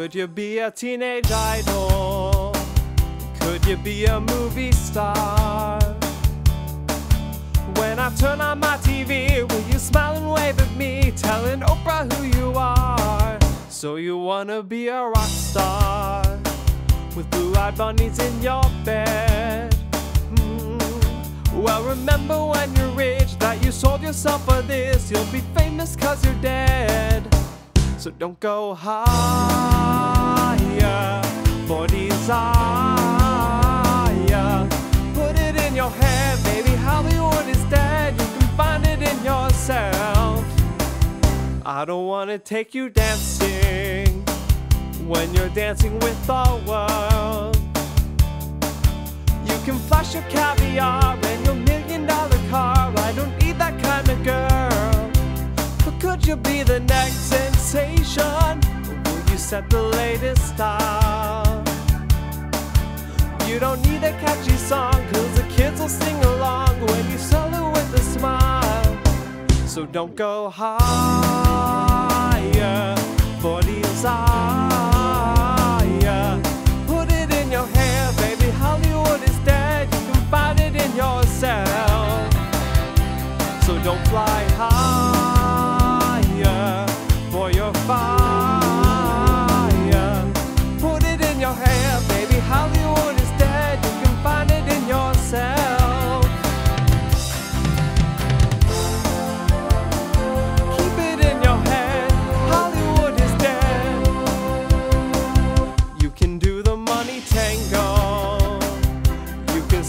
Could you be a teenage idol? Could you be a movie star? When I turn on my TV, will you smile and wave at me, telling Oprah who you are? So you wanna be a rock star with blue-eyed bunnies in your bed? Mm. Well, remember when you're rich that you sold yourself for this. You'll be famous cause you're dead. So don't go higher for desire. Put it in your head, baby. Hollywood is dead. You can find it in yourself. I don't wanna take you dancing when you're dancing with the world. You can flash your caviar and your million dollar car. I don't need that kind of girl. Set the latest style? You don't need a catchy song, cause the kids will sing along when you sell it with a smile. So don't go higher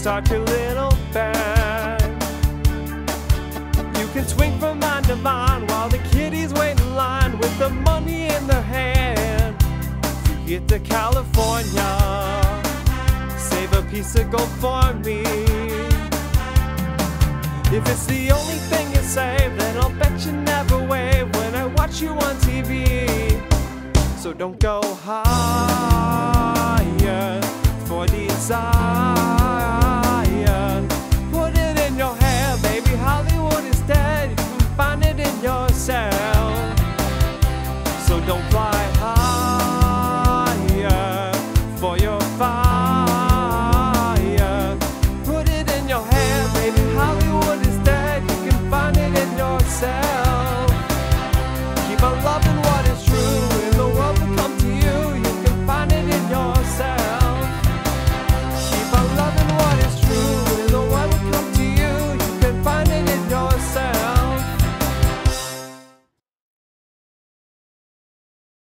start your little band. You can swing from mind to mind while the kiddies wait in line with the money in their hand. You get to California, save a piece of gold for me. If it's the only thing you save, then I'll bet you never wave when I watch you on TV. So don't go higher for desire.